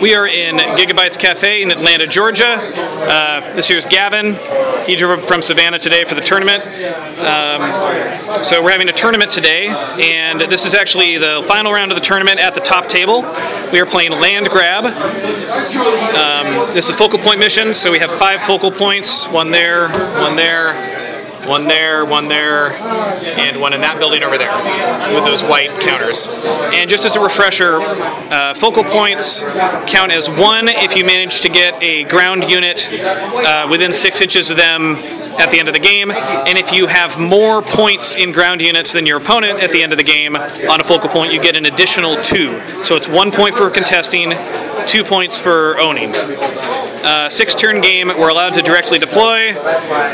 We are in Giga Bites Cafe in Atlanta, Georgia. Uh, this here's Gavin. He drove from Savannah today for the tournament. Um, so we're having a tournament today, and this is actually the final round of the tournament at the top table. We are playing Land Grab. Um, this is a focal point mission, so we have five focal points. One there, one there, one there, one there, and one in that building over there with those white counters. And just as a refresher, uh, focal points count as one if you manage to get a ground unit uh, within six inches of them at the end of the game, and if you have more points in ground units than your opponent at the end of the game on a focal point, you get an additional two. So it's one point for contesting, two points for owning. Uh, six turn game, we're allowed to directly deploy,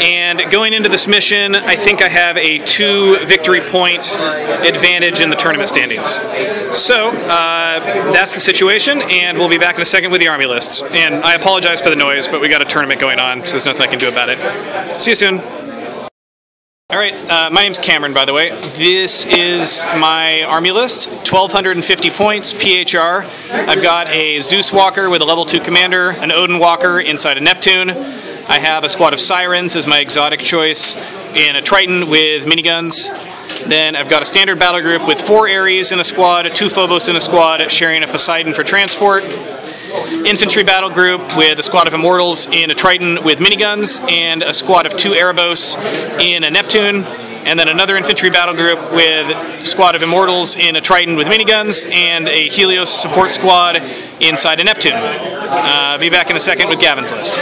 and going into this mission, I think I have a two victory point advantage in the tournament standings. So uh, that's the situation, and we'll be back in a second with the army lists. And I apologize for the noise, but we got a tournament going on, so there's nothing I can do about it. See you soon. All right, uh, my name's Cameron, by the way. This is my army list 1,250 points, PHR. I've got a Zeus Walker with a level 2 commander, an Odin Walker inside a Neptune. I have a squad of Sirens as my exotic choice, and a Triton with miniguns. Then I've got a standard battle group with four Ares in a squad, two Phobos in a squad, sharing a Poseidon for transport infantry battle group with a squad of Immortals in a Triton with miniguns, and a squad of two Erebos in a Neptune, and then another infantry battle group with a squad of Immortals in a Triton with miniguns, and a Helios support squad inside a Neptune. Uh, be back in a second with Gavin's list.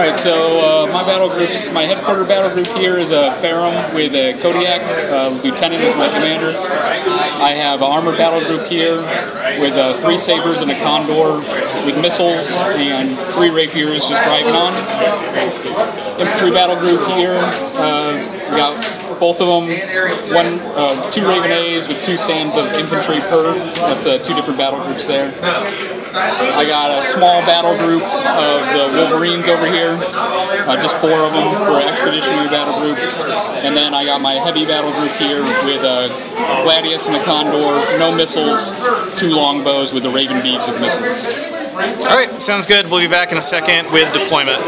All right, so uh, my battle groups, my headquarter battle group here is a Ferrum with a Kodiak. Uh, Lieutenant is my commander. I have an armored battle group here with uh, three sabers and a condor with missiles and three rapiers just driving on. Infantry battle group here. Uh, we got both of them, one, uh, two Raven A's with two stands of infantry per. That's uh, two different battle groups there. I got a small battle group of the Wolverines over here, uh, just four of them for an expeditionary battle group. And then I got my heavy battle group here with a Gladius and a Condor, no missiles, two longbows with the Raven B's with missiles. All right, sounds good. We'll be back in a second with deployment.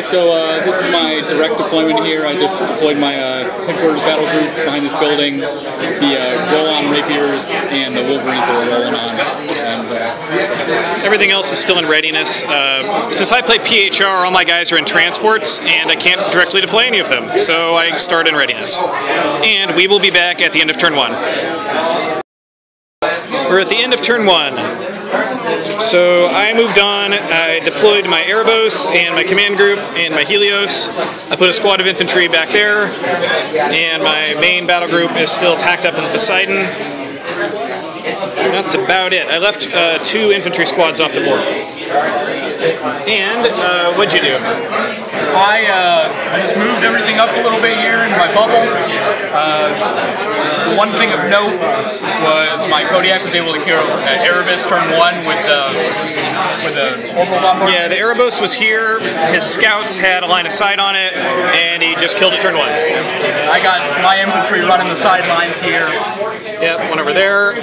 So uh, this is my direct deployment here. I just deployed my uh, headquarters battle group behind this building. The uh, roll-on rapiers and the wolverines are rolling on. And, uh, Everything else is still in readiness. Uh, since I play PHR, all my guys are in transports, and I can't directly deploy any of them, so I start in readiness. And we will be back at the end of turn one. We're at the end of turn one. So I moved on. I deployed my Erebos and my command group and my Helios. I put a squad of infantry back there, and my main battle group is still packed up in the Poseidon. That's about it. I left uh, two infantry squads off the board. And uh, what'd you do? I uh, just moved everything up a little bit here in my bubble. Uh, one thing of note was my Kodiak was able to kill uh, Erebos turn one with the with the orbital bombardment. Yeah, the Erebos was here. His scouts had a line of sight on it, and he just killed it turn one. I got my infantry running the sidelines here, Yep, one over there,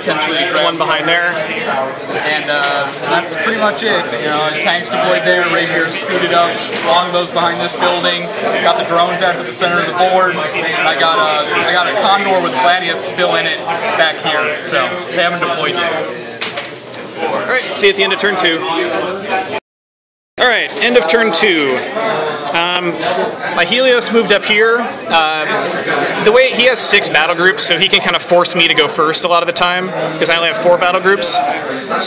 one behind there. and uh, that's pretty much it. You know, tanks deployed there, rapiers scooted up, longbows behind this building. Got the drones out to the center of the board. I got a I got a Condor with Gladius still in it back here, so they haven't deployed yet. All right, see you at the end of turn two. All right, end of turn two. Um, my Helios moved up here. Uh, the way he has six battle groups, so he can kind of force me to go first a lot of the time because I only have four battle groups.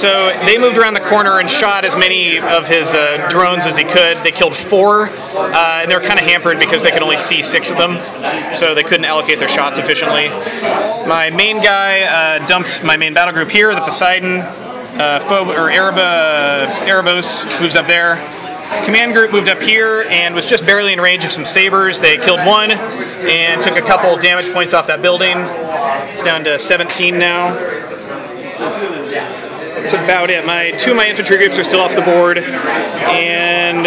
So they moved around the corner and shot as many of his uh, drones as he could. They killed four, uh, and they were kind of hampered because they could only see six of them, so they couldn't allocate their shots efficiently. My main guy uh, dumped my main battle group here, the Poseidon. Uh, or Ereba, Erebos moves up there. Command group moved up here and was just barely in range of some sabers. They killed one and took a couple damage points off that building. It's down to 17 now. That's about it. My two of my infantry groups are still off the board, and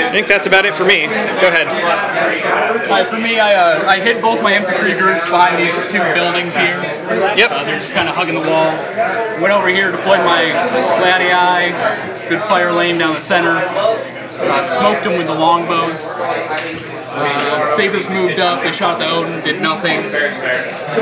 I think that's about it for me. Go ahead. Right, for me, I, uh, I hid both my infantry groups behind these two buildings here. Yep. Uh, they're just kind of hugging the wall. Went over here, deployed my Gladii, good fire lane down the center. Uh, smoked them with the longbows. Uh, Sabres moved up, they shot the Odin, did nothing.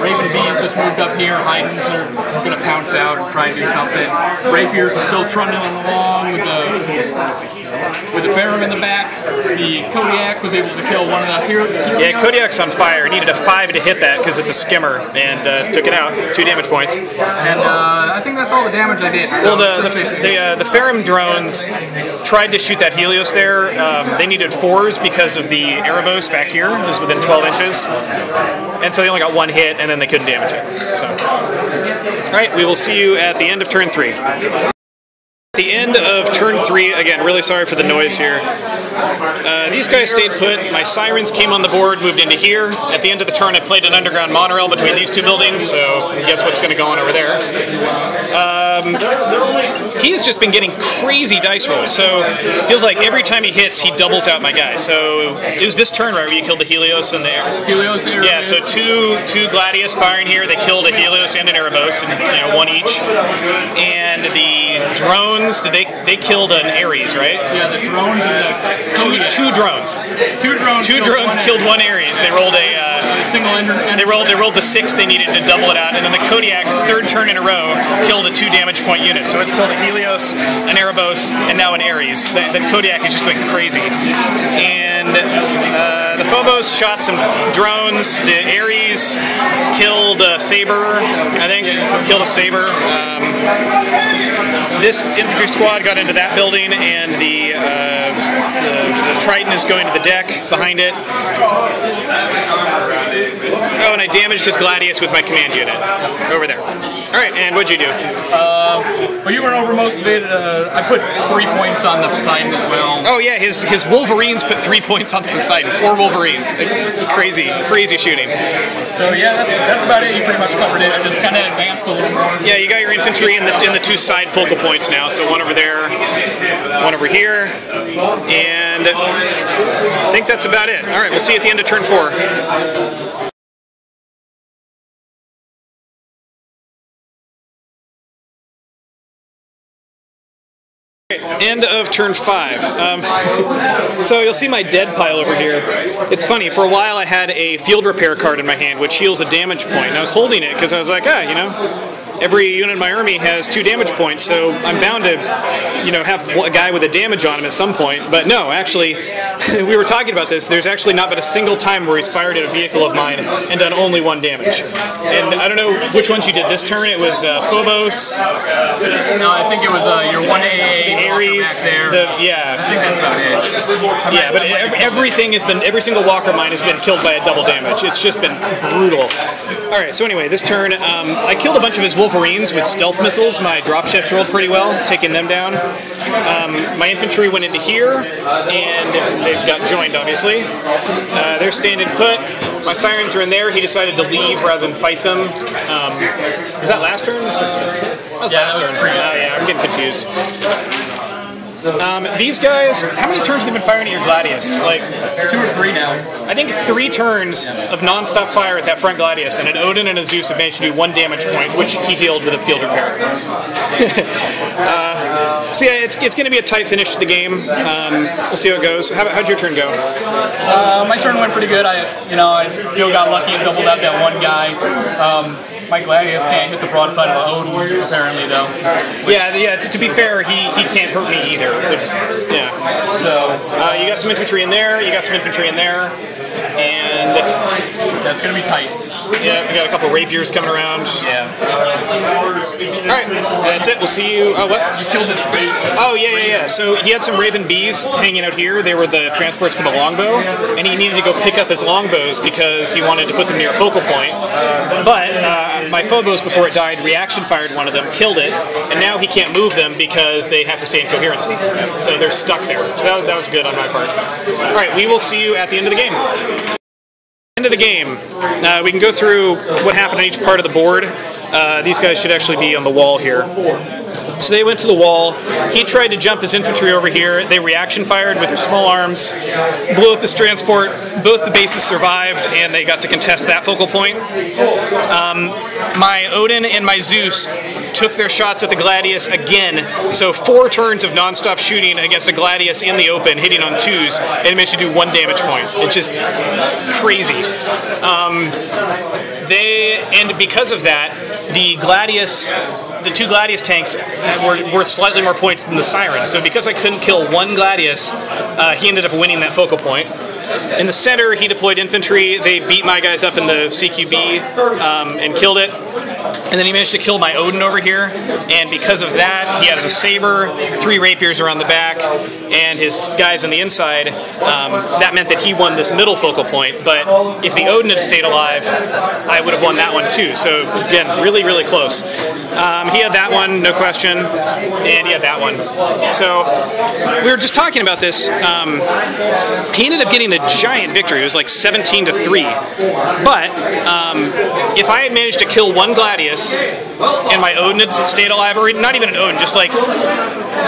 Raven B's just moved up here, hiding. They're gonna pounce out and try and do something. Rapiers are still trundling along with the with the Ferrum in the back. The Kodiak was able to kill one of the hero. hero Yeah. Kodiak's on fire. Needed a five to hit that because it's a skimmer, and uh, took it out. Two damage points. And uh, I think that's all the damage I did. Well, the just the, basically- the, uh, the Ferrum drones tried to shoot that Helios there. Um, they needed fours because of the Erebos back here. It was within 12 inches, and so they only got one hit, and then they couldn't damage it. So, all right, we will see you at the end of turn three. At the end of turn three, again, really sorry for the noise here. Uh, these guys stayed put. My sirens came on the board, moved into here. At the end of the turn, I played an underground monorail between these two buildings, so guess what's going to go on over there? He's just been getting crazy dice rolls. So feels like every time he hits, he doubles out my guy. So it was this turn right where you killed the Helios and the Helios there. yeah. So two two Gladius firing here. They killed a Helios and an Erebos, and you know one each. And the drones, did they they killed an Ares, right? Yeah, the drones and the Two, two drones. Two drones. Two drones killed one Ares. They rolled a. Uh, single ender. they rolled they rolled the six they needed to double it out, and then the Kodiak, third turn in a row, killed a two damage point unit. So it's killed a Helios, an Erebos, and now an Ares. The, the Kodiak is just going crazy. And uh, the Phobos shot some drones. The Ares killed a Saber, I think, killed a Saber. Um, this infantry squad got into that building, and the, uh, the, the Triton is going to the deck behind it. Oh, and I damaged his Gladius with my command unit over there. All right, and what'd you do? Well, you went over most of it. Uh, I put three points on the Poseidon as well. Oh yeah, his his Wolverines put three points on the Poseidon. Four Wolverines. Crazy, crazy shooting. So yeah, that, that's about it. You pretty much covered it. I just kind of advanced a little more. Yeah, you got your infantry in the in the two side focal points now. So one over there, one over here, and I think that's about it. All right, we'll see you at the end of turn four. End of turn five. Um, so you'll see my dead pile over here. It's funny. For a while, I had a field repair card in my hand, which heals a damage point, and I was holding it because I was like, ah, you know, every unit in my army has two damage points, so I'm bound to, you know, have a guy with a damage on him at some point. But no, actually, we were talking about this. There's actually not been a single time where he's fired at a vehicle of mine and done only one damage. And I don't know which ones you did this turn. It was uh, Phobos, No, I think it was uh, your one AA Ares, there. the, I yeah, think that's about it. yeah, but everything has been every single walker mine has been killed by a double damage. It's just been brutal. All right, so anyway, this turn um, I killed a bunch of his Wolverines with stealth missiles. My dropships rolled pretty well, taking them down. Um, my infantry went into here, and they've got joined obviously. Uh, they're standing put. My sirens are in there. He decided to leave rather than fight them. Um, was that last turn? Was this turn? That was Yeah, last that was turn. Oh yeah, I'm getting confused. Um, these guys, how many turns have they been firing at your Gladius? Like, Two or three now. I think three turns of non-stop fire at that front Gladius, and an Odin and a Zeus have managed to do one damage point, which he healed with a field repair. uh, so yeah, it's, it's going to be a tight finish to the game. Um, we'll see how it goes. How, how'd your turn go? Uh, my turn went pretty good. I, you know, I still got lucky and doubled out that one guy. Um, my Gladius can't hit the broadside of a Odin, apparently, though. Yeah, yeah. To, to be fair, he, he can't hurt me either. Yeah. So Uh, you got some infantry in there. You got some infantry in there, and that's gonna be tight. Yeah, we got a couple rapiers coming around. Yeah. All right, that's it. We'll see you. Oh, what? You killed this bait. Oh yeah, yeah, yeah. So he had some Raven B's hanging out here. They were the transports for the longbow, and he needed to go pick up his longbows because he wanted to put them near a focal point. But uh, my phobos, before it died, reaction fired one of them, killed it, and now he can't move them because they have to stay in coherency. So they're stuck there. So that, that was good on my part. All right, we will see you at the end of the game. Of the game. Uh, we can go through what happened on each part of the board. Uh, these guys should actually be on the wall here. So they went to the wall. He tried to jump his infantry over here. They reaction fired with their small arms, blew up this transport. Both the bases survived, and they got to contest that focal point. Um, my Odin and my Zeus took their shots at the Gladius again. So four turns of nonstop shooting against a Gladius in the open, hitting on twos, and it managed to do one damage point. It's just crazy. Um, they and because of that, the Gladius, the two Gladius tanks were worth slightly more points than the Siren. So because I couldn't kill one Gladius, uh, he ended up winning that focal point. In the center, he deployed infantry. They beat my guys up in the CQB um, and killed it. And then he managed to kill my Odin over here. And because of that, he has a saber, three rapiers around the back, and his guys on the inside. Um, that meant that he won this middle focal point. But if the Odin had stayed alive, I would have won that one too. So again, really, really close. Um, he had that one, no question, and he had that one. So we were just talking about this. Um, he ended up getting a giant victory. It was like 17 to three. But um, if I had managed to kill one Gladius and my Odin had stayed alive, or not even an Odin, just like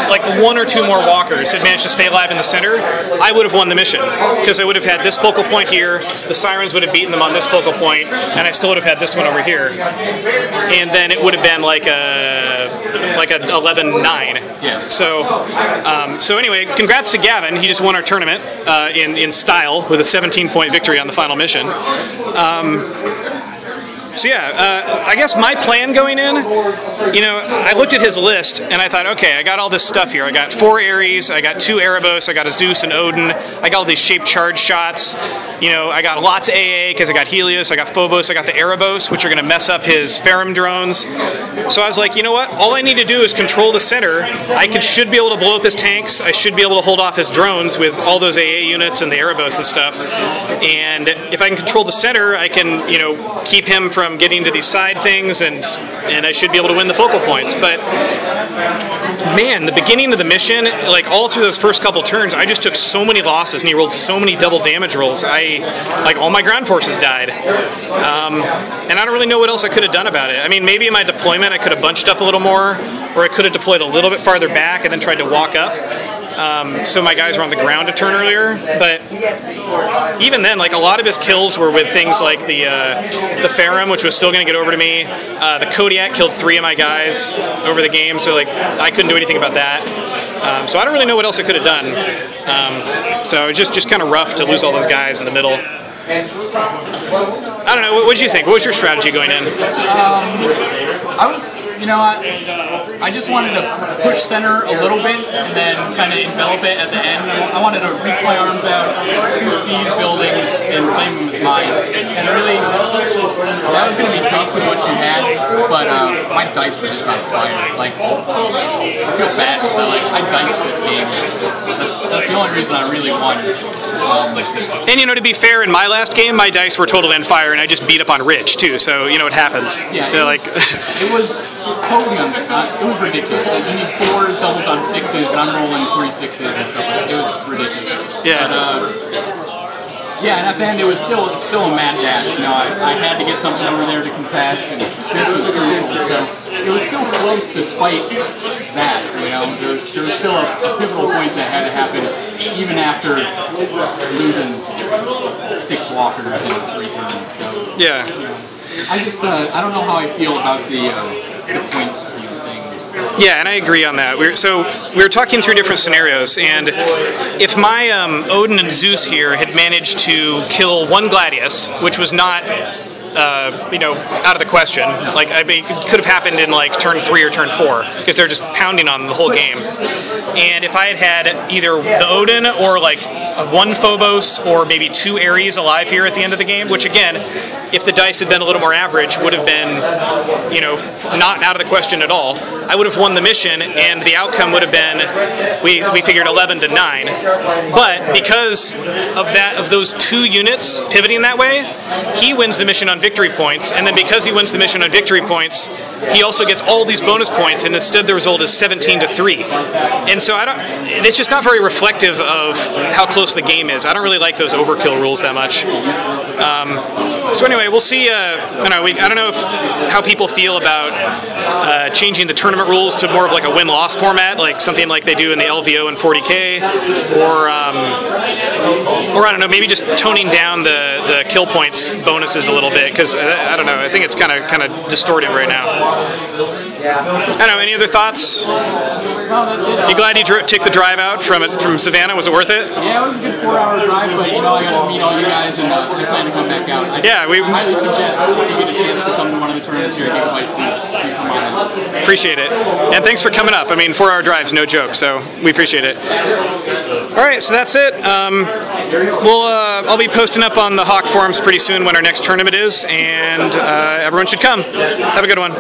like one or two more walkers had managed to stay alive in the center, I would have won the mission because I would have had this focal point here. The sirens would have beaten them on this focal point, and I still would have had this one over here. And then it would have been like a like a 11-9. Yeah. So um, so anyway, congrats to Gavin. He just won our tournament uh, in in style with a 17 point victory on the final mission. Um, so yeah, uh, I guess my plan going in, you know, I looked at his list and I thought, okay, I got all this stuff here. I got four Ares, I got two Erebos, I got a Zeus and Odin, I got all these shaped charge shots. You know, I got lots of AA because I got Helios, I got Phobos, I got the Erebos, which are going to mess up his Ferrum drones. So I was like, you know what? All I need to do is control the center. I could, should be able to blow up his tanks. I should be able to hold off his drones with all those AA units and the Erebos and stuff. And if I can control the center, I can, you know, keep him from getting to these side things, and and I should be able to win the focal points. But man, the beginning of the mission, like all through those first couple turns, I just took so many losses, and he rolled so many double damage rolls. I like all my ground forces died, um, and I don't really know what else I could have done about it. I mean, maybe in my deployment I could have bunched up a little more, or I could have deployed a little bit farther back and then tried to walk up. Um, so my guys were on the ground a turn earlier, but even then, like a lot of his kills were with things like the uh, the Ferrum, which was still going to get over to me. Uh, the Kodiak killed three of my guys over the game, so like I couldn't do anything about that. Um, so I don't really know what else I could have done. Um, so just just kind of rough to lose all those guys in the middle. I don't know. What did you think? What was your strategy going in? I was, you know, I, I just wanted to push center a little bit and then kind of envelop it at the end. I wanted to reach my arms out, scoop these buildings, and claim them as mine. And really, that was going to be tough with what you had, but uh, my dice were just on fire. Like, I feel bad because I like I diced this game. That's, that's the only reason I really won. And you know, to be fair, in my last game, my dice were totally on fire, and I just beat up on Rich too. So you know, it happens. Yeah, it like. was, it was totally uh, it was ridiculous. Like, you need fours, doubles on sixes, and I'm rolling three sixes and stuff like that. It was ridiculous. Yeah. But, uh, yeah, and at the end it was still still a mad dash. You know, I, I had to get something over there to contest, and this was crucial. So it was still close despite that. You know, there was, there was still a, a pivotal point that had to happen even after losing six walkers in three turns. So yeah. I just uh, I don't know how I feel about the uh, the points scheme thing. Yeah, and I agree on that. We're, so we were talking through different scenarios, and if my um, Odin and Zeus here had managed to kill one Gladius, which was not, uh, you know, out of the question, like I mean, it could have happened in like turn three or turn four because they're just pounding on the whole game. And if I had had either the Odin or like one Phobos or maybe two Ares alive here at the end of the game, which again, if the dice had been a little more average, would have been, you know, not out of the question at all. I would have won the mission, and the outcome would have been we, we figured 11 to 9. But because of that of those two units pivoting that way, he wins the mission on victory points, and then because he wins the mission on victory points, he also gets all these bonus points, and instead the result is 17 to 3. And so I don't. It's just not very reflective of how close of the game is. I don't really like those overkill rules that much. Um, so anyway, we'll see. Uh, I don't know. We, I don't know if, how people feel about uh, changing the tournament rules to more of like a win-loss format, like something like they do in the LVO and 40k, or um, or I don't know, maybe just toning down the, the kill points bonuses a little bit because I, I don't know. I think it's kind of kind of distorted right now. I don't know. Any other thoughts? You glad you dro- took the drive out from it from Savannah? Was it worth it? Yeah, it was a good four-hour drive, but you know I got to meet all you guys, and uh, I plan to come back out. I Yeah, we- highly suggest if you get a chance to come to one of the tournaments here at Gigabyte Seeds, you come on in. Appreciate it. And thanks for coming up. I mean, four hour drives, no joke, so we appreciate it. All right, so that's it. Um, we'll, uh, I'll be posting up on the Hawk forums pretty soon when our next tournament is, and uh, everyone should come. Have a good one.